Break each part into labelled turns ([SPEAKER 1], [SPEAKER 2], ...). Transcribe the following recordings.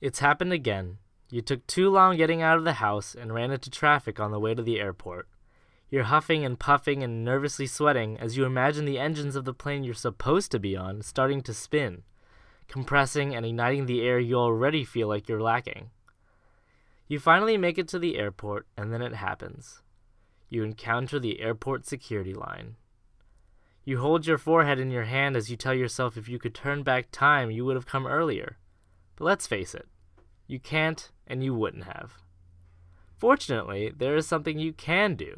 [SPEAKER 1] It's happened again. You took too long getting out of the house and ran into traffic on the way to the airport. You're huffing and puffing and nervously sweating as you imagine the engines of the plane you're supposed to be on starting to spin, compressing and igniting the air you already feel like you're lacking. You finally make it to the airport, and then it happens. You encounter the airport security line. You hold your forehead in your hand as you tell yourself if you could turn back time, you would have come earlier. But let's face it, you can't and you wouldn't have. Fortunately, there is something you can do.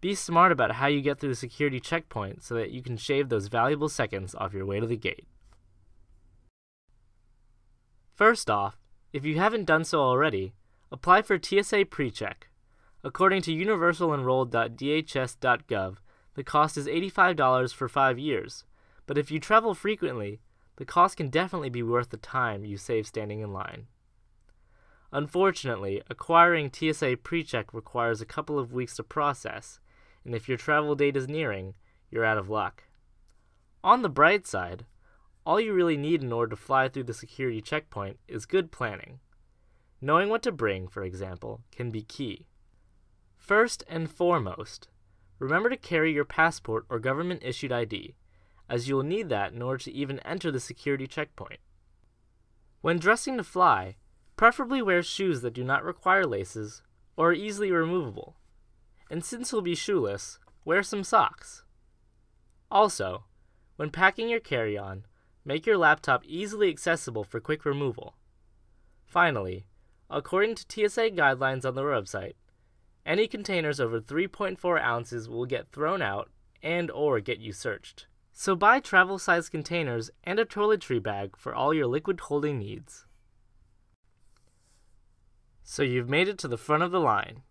[SPEAKER 1] Be smart about how you get through the security checkpoint so that you can shave those valuable seconds off your way to the gate. First off, if you haven't done so already, apply for TSA PreCheck. According to universalenrolled.dhs.gov, the cost is $85 for five years, but if you travel frequently, the cost can definitely be worth the time you save standing in line. Unfortunately, acquiring TSA PreCheck requires a couple of weeks to process, and if your travel date is nearing, you're out of luck. On the bright side, all you really need in order to fly through the security checkpoint is good planning. Knowing what to bring, for example, can be key. First and foremost, remember to carry your passport or government issued ID, as you will need that in order to even enter the security checkpoint. When dressing to fly, preferably wear shoes that do not require laces or are easily removable and since you'll be shoeless, wear some socks. Also, when packing your carry on, make your laptop easily accessible for quick removal. Finally, according to TSA guidelines on their website, any containers over 3.4 ounces will get thrown out and or get you searched. So buy travel-sized containers and a toiletry bag for all your liquid holding needs. So you've made it to the front of the line.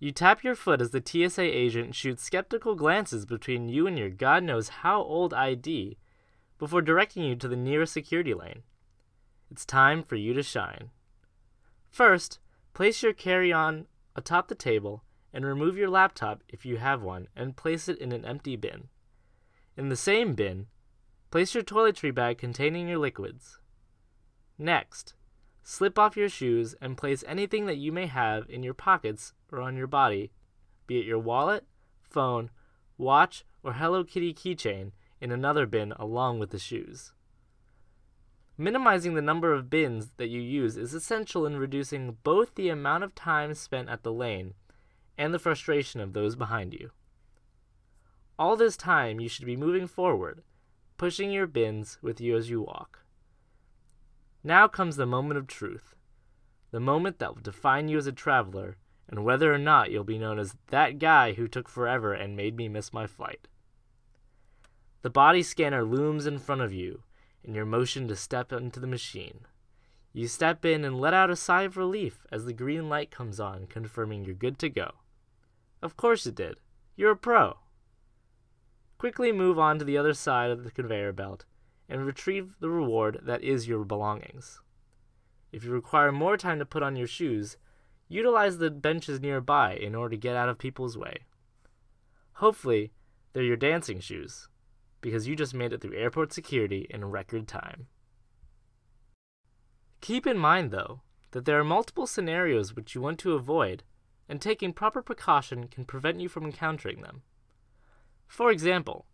[SPEAKER 1] You tap your foot as the TSA agent shoots skeptical glances between you and your God knows how old ID before directing you to the nearest security lane. It's time for you to shine. First, place your carry on atop the table and remove your laptop if you have one and place it in an empty bin. In the same bin, place your toiletry bag containing your liquids. Next, Slip off your shoes and place anything that you may have in your pockets or on your body, be it your wallet, phone, watch, or Hello Kitty keychain, in another bin along with the shoes. Minimizing the number of bins that you use is essential in reducing both the amount of time spent at the lane and the frustration of those behind you. All this time, you should be moving forward, pushing your bins with you as you walk. Now comes the moment of truth, the moment that will define you as a traveler and whether or not you'll be known as that guy who took forever and made me miss my flight. The body scanner looms in front of you, and you're motioned to step into the machine. You step in and let out a sigh of relief as the green light comes on, confirming you're good to go. Of course it did. You're a pro. Quickly move on to the other side of the conveyor belt and retrieve the reward that is your belongings. If you require more time to put on your shoes, utilize the benches nearby in order to get out of people's way. Hopefully, they're your dancing shoes, because you just made it through airport security in record time. Keep in mind, though, that there are multiple scenarios which you want to avoid, and taking proper precaution can prevent you from encountering them. For example,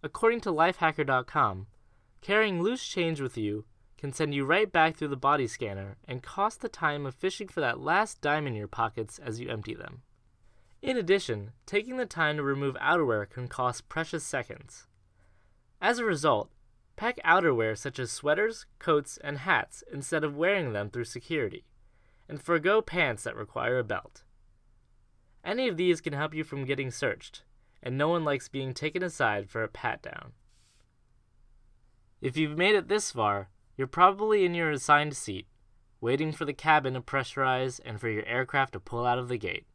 [SPEAKER 1] according to lifehacker.com, Carrying loose change with you can send you right back through the body scanner and cost the time of fishing for that last dime in your pockets as you empty them. In addition, taking the time to remove outerwear can cost precious seconds. As a result, pack outerwear such as sweaters, coats, and hats instead of wearing them through security, and forego pants that require a belt. Any of these can help you from getting searched, and no one likes being taken aside for a pat down. If you've made it this far, you're probably in your assigned seat, waiting for the cabin to pressurize and for your aircraft to pull out of the gate.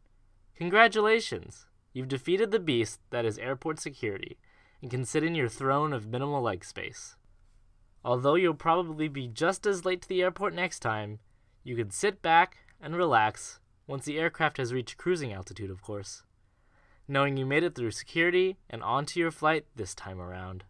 [SPEAKER 1] Congratulations! You've defeated the beast that is airport security and can sit in your throne of minimal leg space. Although you'll probably be just as late to the airport next time, you can sit back and relax once the aircraft has reached cruising altitude, of course, knowing you made it through security and onto your flight this time around.